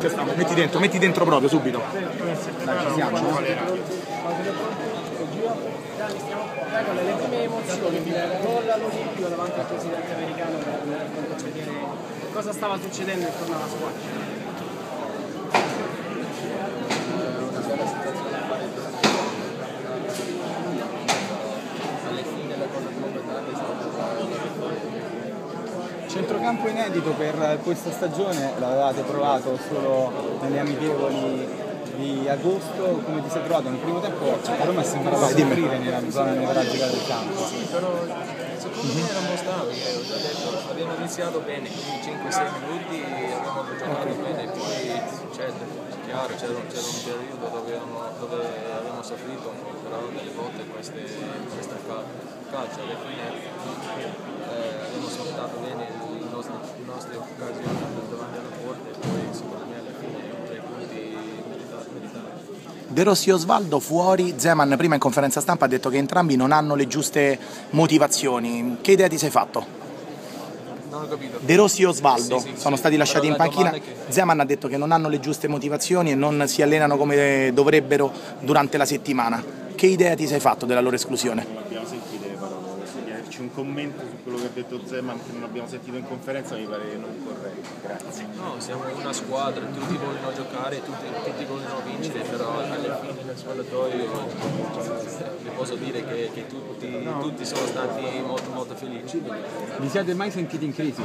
Metti dentro, metti dentro proprio subito. Dai, ci siamo. Ecco, le prime emozioni, il gol all'Olimpico davanti al presidente americano per per vedere cosa stava succedendo intorno alla squadra. Centrocampo inedito per questa stagione, l'avevate provato solo nelle amichevoli di agosto, come ti sei trovato nel primo tempo? A Roma è sembrato soffrire nella zona nevralgica del campo. Sì, però secondo me eravamo stabili, eh, ho già detto, abbiamo iniziato bene, quindi 5-6 minuti abbiamo giocato bene, poi certo, chiaro, c'era, un- periodo dove, avevamo- dove abbiamo soffrito però delle volte queste, questa cal- calcio alla fine eh, abbiamo sfruttato bene i nostri, le nostre occasioni davanti alla porta e poi secondo me alla fine tre punti meritati. meritati. De Rossi Osvaldo fuori, Zeman prima in conferenza stampa ha detto che entrambi non hanno le giuste motivazioni. Che idea ti sei fatto? Non ho capito. De Rossi e Osvaldo Sì, sì, sono sì. stati lasciati in panchina. che- Zeman ha detto che non hanno le giuste motivazioni e non si allenano come dovrebbero durante la settimana. Che idea ti sei fatto della loro esclusione? non abbiamo sentito le parole, chiederci un commento su quello che ha detto Zeman che non abbiamo sentito in conferenza mi pare non corretto, grazie. No, siamo una squadra, tutti vogliono giocare, tutti, tutti vogliono vincere, però alla fine nel spogliatoio eh, vi posso dire che, che tutti, tutti sono stati molto molto felici. Vi siete mai sentiti in crisi?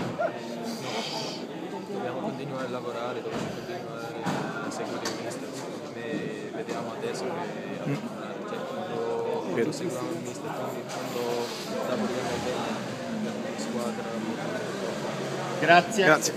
Dobbiamo continuare a lavorare, dobbiamo continuare a seguire il mister. Secondo me vediamo adesso che cioè, quando, quando seguiamo il mister, quando, quando lavoriamo bene, abbiamo una squadra molto Grazie. Grazie.